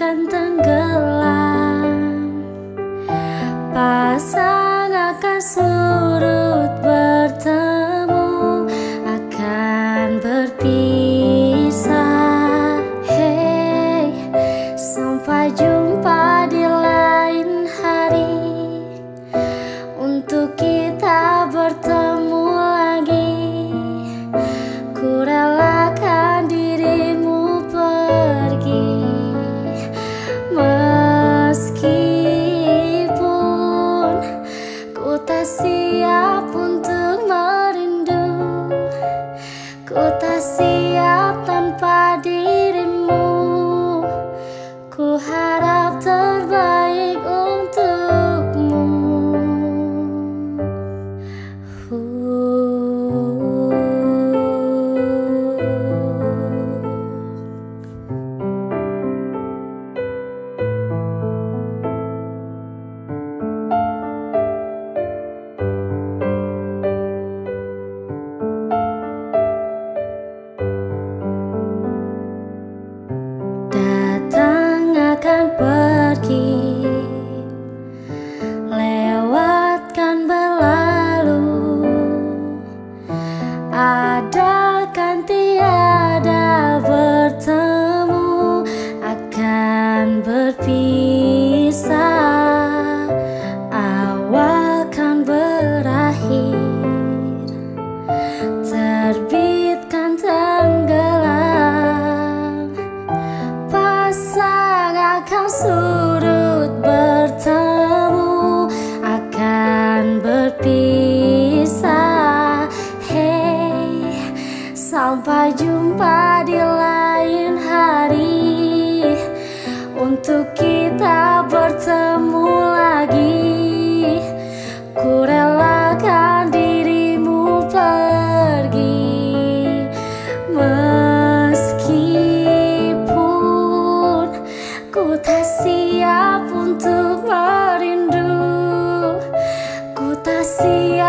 简单个。Siap untuk merindu Ku tak siap tanpa dirimu. Ku harap Akan pergi. Lewatkan berlalu. Ada kan tiada bertemu? Akan berpisah berpisah. Hey, sampai jumpa di lain hari. Untuk kita Ku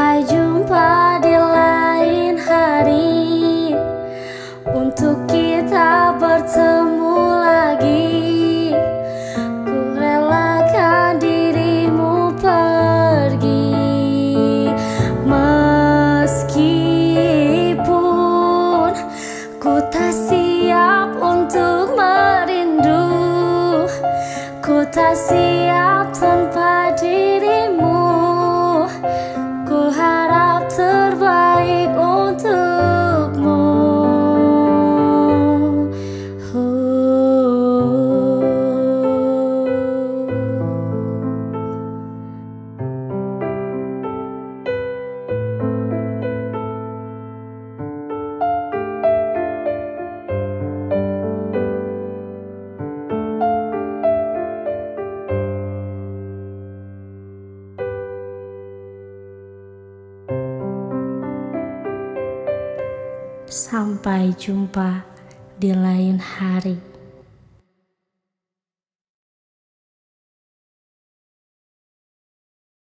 sampai jumpa di lain hari untuk kita bertemu lagi. Ku relakan dirimu pergi, meskipun ku tak siap untuk merindu. Ku tak siap Sampai jumpa di lain hari.